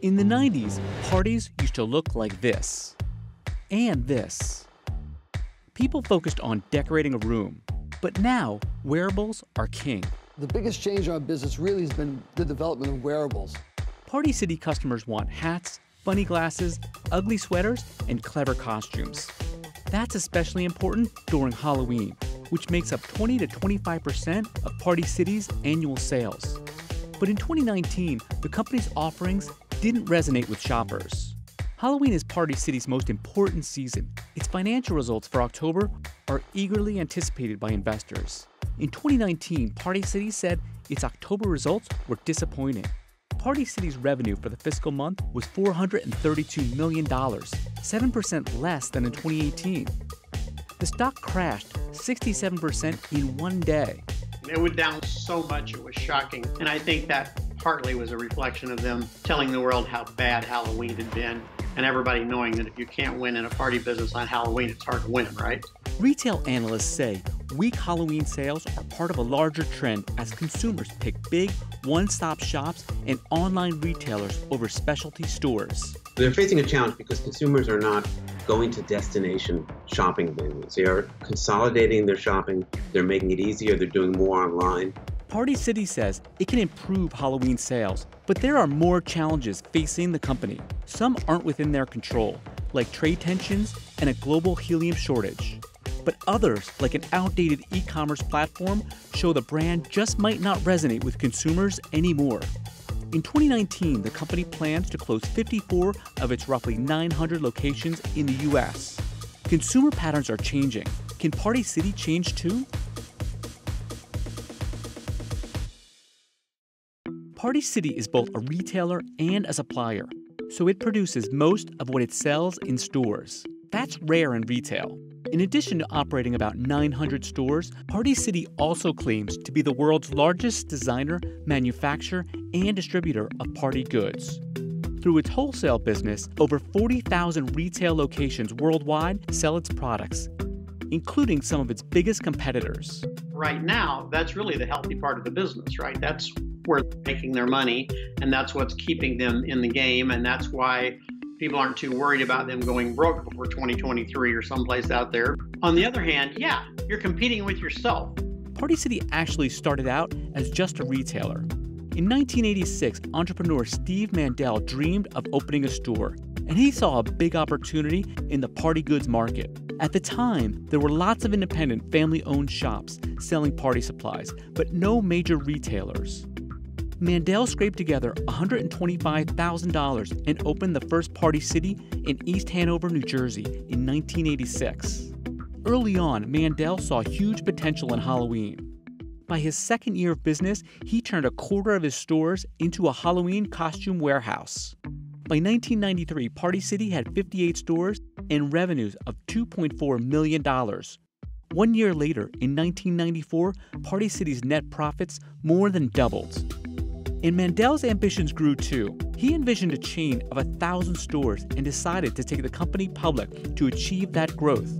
In the 90s, parties used to look like this and this. People focused on decorating a room, but now wearables are king. The biggest change in our business really has been the development of wearables. Party City customers want hats, funny glasses, ugly sweaters, and clever costumes. That's especially important during Halloween, which makes up 20 to 25% of Party City's annual sales. But in 2019, the company's offerings didn't resonate with shoppers. Halloween is Party City's most important season. Its financial results for October are eagerly anticipated by investors. In 2019, Party City said its October results were disappointing. Party City's revenue for the fiscal month was $432 million, 7% less than in 2018. The stock crashed 67% in one day. It went down so much, it was shocking. And I think that partly was a reflection of them telling the world how bad Halloween had been and everybody knowing that if you can't win in a party business on Halloween, it's hard to win, right? Retail analysts say weak Halloween sales are part of a larger trend as consumers pick big, one stop shops and online retailers over specialty stores. They're facing a challenge because consumers are not going to destination shopping venues. They are consolidating their shopping, they're making it easier, they're doing more online. Party City says it can improve Halloween sales, but there are more challenges facing the company. Some aren't within their control, like trade tensions and a global helium shortage. But others, like an outdated e commerce platform, show the brand just might not resonate with consumers anymore. In 2019, the company plans to close 54 of its roughly 900 locations in the U.S. Consumer patterns are changing. Can Party City change too? Party City is both a retailer and a supplier, so it produces most of what it sells in stores. That's rare in retail. In addition to operating about 900 stores, Party City also claims to be the world's largest designer, manufacturer, and distributor of party goods. Through its wholesale business, over 40,000 retail locations worldwide sell its products, including some of its biggest competitors. Right now, that's really the healthy part of the business, right? That's where they're making their money, and that's what's keeping them in the game, and that's why people aren't too worried about them going broke before 2023 or someplace out there. On the other hand, yeah, you're competing with yourself. Party City actually started out as just a retailer. In 1986, entrepreneur Steve Mandell dreamed of opening a store, and he saw a big opportunity in the party goods market. At the time, there were lots of independent family owned shops selling party supplies, but no major retailers. Mandell scraped together $125,000 and opened the first Party City in East Hanover, New Jersey in 1986. Early on, Mandell saw huge potential in Halloween. By his second year of business, he turned a quarter of his stores into a Halloween costume warehouse. By 1993, Party City had 58 stores and revenues of $2.4 million. One year later, in 1994, Party City's net profits more than doubled. And Mandell's ambitions grew too. He envisioned a chain of a thousand stores and decided to take the company public to achieve that growth.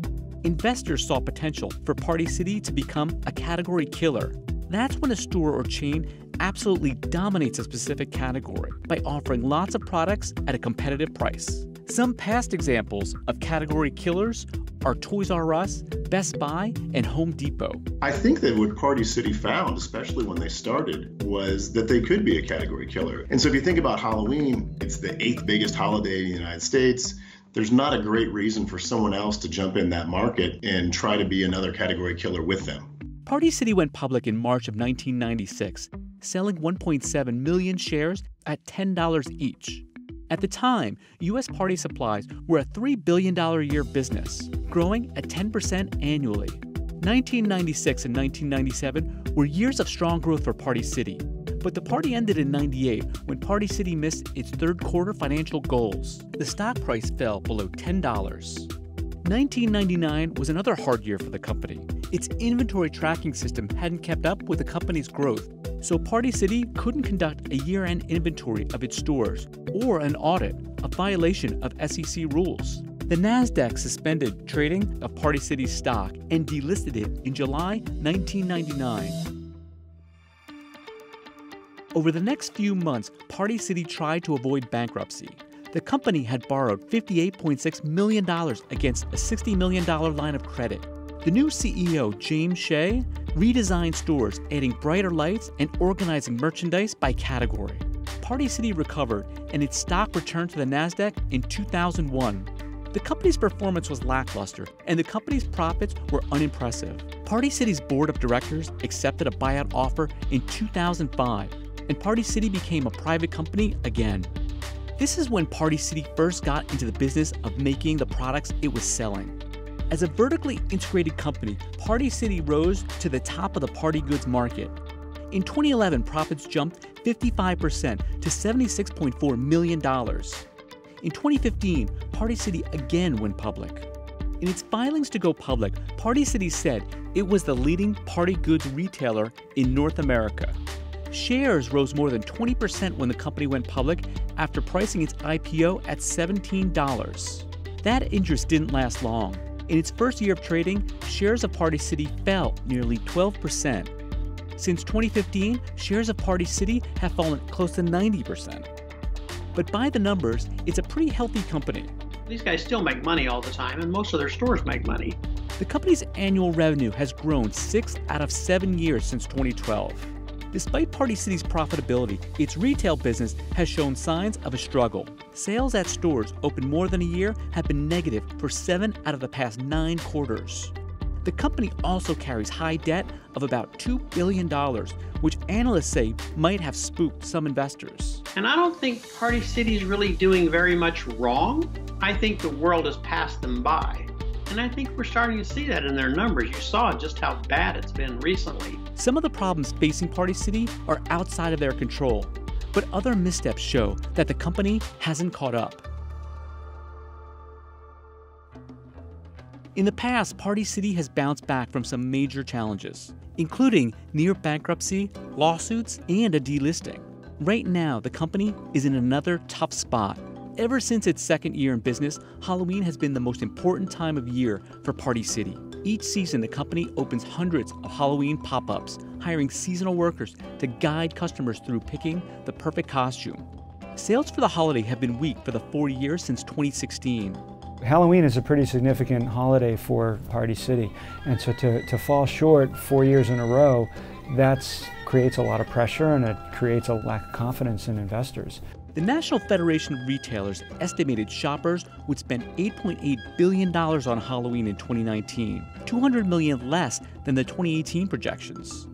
Investors saw potential for Party City to become a category killer. That's when a store or chain absolutely dominates a specific category by offering lots of products at a competitive price. Some past examples of category killers are Toys R Us, Best Buy, and Home Depot. I think that what Party City found, especially when they started, was that they could be a category killer. And so if you think about Halloween, it's the eighth biggest holiday in the United States. There's not a great reason for someone else to jump in that market and try to be another category killer with them. Party City went public in March of 1996, selling 1.7 million shares at $10 each. At the time, U.S. party supplies were a $3 billion a year business, growing at 10% annually. 1996 and 1997 were years of strong growth for Party City, but the party ended in 98 when Party City missed its third quarter financial goals. The stock price fell below $10. 1999 was another hard year for the company. Its inventory tracking system hadn't kept up with the company's growth, so Party City couldn't conduct a year end inventory of its stores or an audit, a violation of SEC rules. The NASDAQ suspended trading of Party City's stock and delisted it in July 1999. Over the next few months, Party City tried to avoid bankruptcy. The company had borrowed $58.6 million against a $60 million line of credit. The new CEO, James Shea, redesigned stores, adding brighter lights and organizing merchandise by category. Party City recovered and its stock returned to the NASDAQ in 2001. The company's performance was lackluster, and the company's profits were unimpressive. Party City's board of directors accepted a buyout offer in 2005, and Party City became a private company again. This is when Party City first got into the business of making the products it was selling. As a vertically integrated company, Party City rose to the top of the party goods market. In 2011, profits jumped 55% to $76.4 million. In 2015, Party City again went public. In its filings to go public, Party City said it was the leading party goods retailer in North America. Shares rose more than 20% when the company went public after pricing its IPO at $17. That interest didn't last long. In its first year of trading, shares of Party City fell nearly 12%. Since 2015, shares of Party City have fallen close to 90%. But by the numbers, it's a pretty healthy company. These guys still make money all the time, and most of their stores make money. The company's annual revenue has grown six out of seven years since 2012. Despite Party City's profitability, its retail business has shown signs of a struggle. Sales at stores open more than a year have been negative for seven out of the past nine quarters. The company also carries high debt of about $2 billion, which analysts say might have spooked some investors. And I don't think Party City is really doing very much wrong. I think the world has passed them by. And I think we're starting to see that in their numbers. You saw just how bad it's been recently. Some of the problems facing Party City are outside of their control, but other missteps show that the company hasn't caught up. In the past, Party City has bounced back from some major challenges, including near bankruptcy, lawsuits, and a delisting. Right now, the company is in another tough spot. Ever since its second year in business, Halloween has been the most important time of year for Party City. Each season, the company opens hundreds of Halloween pop ups, hiring seasonal workers to guide customers through picking the perfect costume. Sales for the holiday have been weak for the four years since 2016. Halloween is a pretty significant holiday for Party City, and so to, to fall short four years in a row, that creates a lot of pressure and it creates a lack of confidence in investors. The National Federation of Retailers estimated shoppers would spend $8.8 billion on Halloween in 2019, 200 million less than the 2018 projections.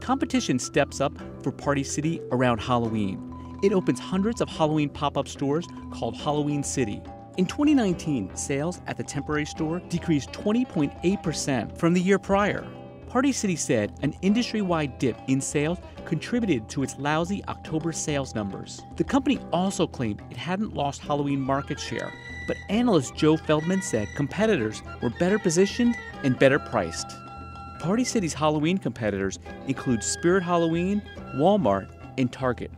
Competition steps up for Party City around Halloween. It opens hundreds of Halloween pop up stores called Halloween City. In 2019, sales at the temporary store decreased 20.8% from the year prior. Party City said an industry wide dip in sales contributed to its lousy October sales numbers. The company also claimed it hadn't lost Halloween market share, but analyst Joe Feldman said competitors were better positioned and better priced. Party City's Halloween competitors include Spirit Halloween, Walmart, and Target.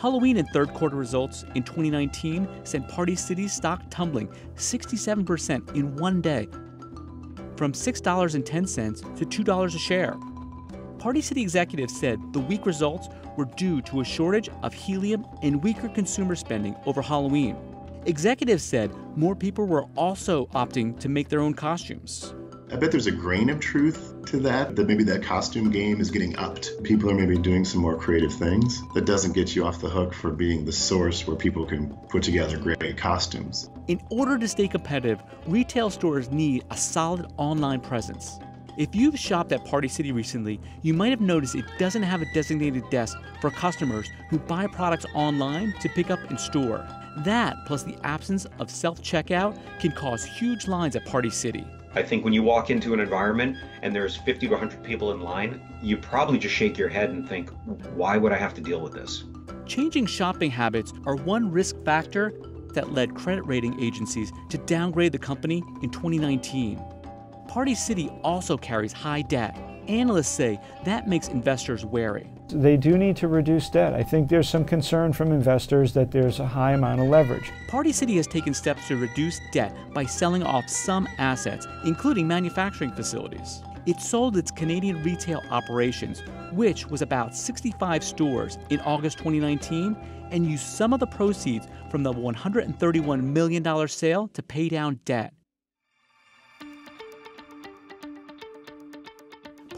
Halloween and third quarter results in 2019 sent Party City's stock tumbling 67% in one day, from $6.10 to $2 a share. Party City executives said the weak results were due to a shortage of helium and weaker consumer spending over Halloween. Executives said more people were also opting to make their own costumes. I bet there's a grain of truth to that, that maybe that costume game is getting upped. People are maybe doing some more creative things. That doesn't get you off the hook for being the source where people can put together great costumes. In order to stay competitive, retail stores need a solid online presence. If you've shopped at Party City recently, you might have noticed it doesn't have a designated desk for customers who buy products online to pick up in store. That, plus the absence of self checkout, can cause huge lines at Party City. I think when you walk into an environment and there's 50 to 100 people in line, you probably just shake your head and think, why would I have to deal with this? Changing shopping habits are one risk factor that led credit rating agencies to downgrade the company in 2019. Party City also carries high debt. Analysts say that makes investors wary. They do need to reduce debt. I think there's some concern from investors that there's a high amount of leverage. Party City has taken steps to reduce debt by selling off some assets, including manufacturing facilities. It sold its Canadian retail operations, which was about 65 stores, in August 2019 and used some of the proceeds from the $131 million sale to pay down debt.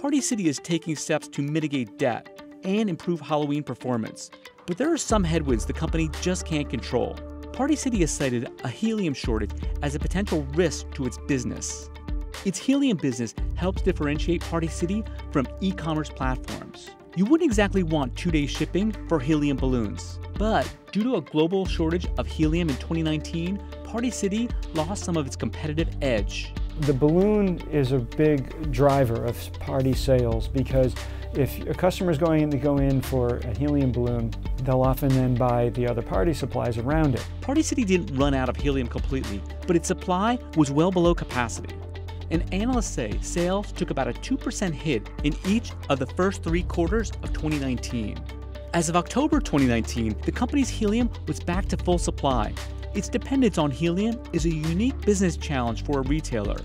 Party City is taking steps to mitigate debt and improve Halloween performance. But there are some headwinds the company just can't control. Party City has cited a helium shortage as a potential risk to its business. Its helium business helps differentiate Party City from e commerce platforms. You wouldn't exactly want two day shipping for helium balloons. But due to a global shortage of helium in 2019, Party City lost some of its competitive edge. The balloon is a big driver of party sales because if a customer is going in to go in for a helium balloon, they'll often then buy the other party supplies around it. Party City didn't run out of helium completely, but its supply was well below capacity. And analysts say sales took about a 2% hit in each of the first three quarters of 2019. As of October 2019, the company's helium was back to full supply, its dependence on helium is a unique business challenge for a retailer.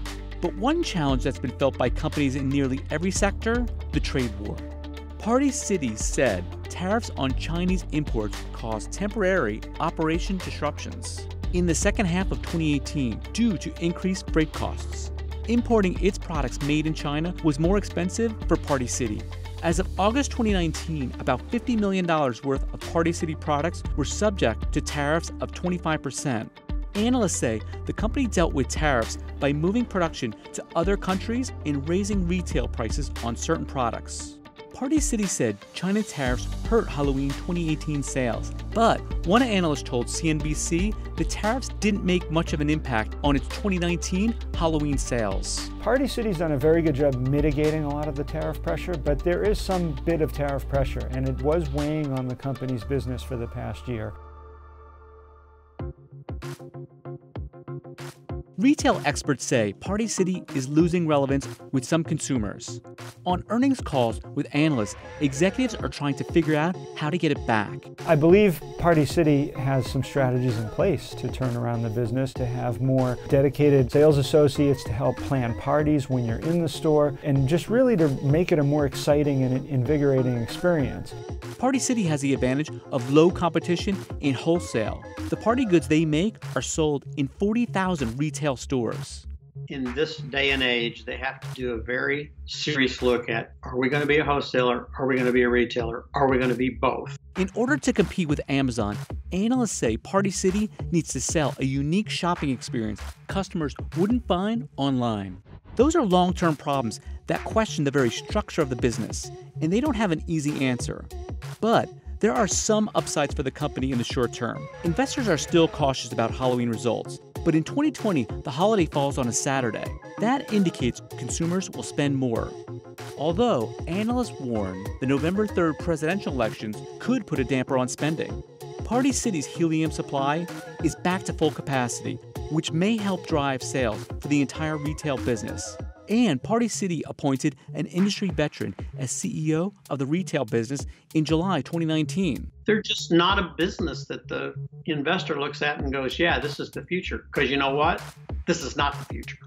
But one challenge that's been felt by companies in nearly every sector the trade war. Party City said tariffs on Chinese imports caused temporary operation disruptions in the second half of 2018 due to increased freight costs. Importing its products made in China was more expensive for Party City, as of August 2019, about $50 million worth of Party City products were subject to tariffs of 25%. Analysts say the company dealt with tariffs by moving production to other countries and raising retail prices on certain products. Party City said China tariffs hurt Halloween 2018 sales, but one analyst told CNBC the tariffs didn't make much of an impact on its 2019 Halloween sales. Party City's done a very good job mitigating a lot of the tariff pressure, but there is some bit of tariff pressure, and it was weighing on the company's business for the past year. Retail experts say Party City is losing relevance with some consumers. On earnings calls with analysts, executives are trying to figure out how to get it back. I believe Party City has some strategies in place to turn around the business, to have more dedicated sales associates to help plan parties when you're in the store, and just really to make it a more exciting and invigorating experience. Party City has the advantage of low competition in wholesale. The party goods they make are sold in 40,000 retail stores. In this day and age, they have to do a very serious look at are we going to be a wholesaler? Are we going to be a retailer? Are we going to be both? In order to compete with Amazon, analysts say Party City needs to sell a unique shopping experience customers wouldn't find online. Those are long term problems that question the very structure of the business, and they don't have an easy answer. But there are some upsides for the company in the short term. Investors are still cautious about Halloween results, but in 2020, the holiday falls on a Saturday. That indicates consumers will spend more. Although analysts warn the November 3rd presidential elections could put a damper on spending. Party City's helium supply is back to full capacity, which may help drive sales for the entire retail business. And Party City appointed an industry veteran as CEO of the retail business in July 2019. They're just not a business that the investor looks at and goes, yeah, this is the future. Because you know what? This is not the future.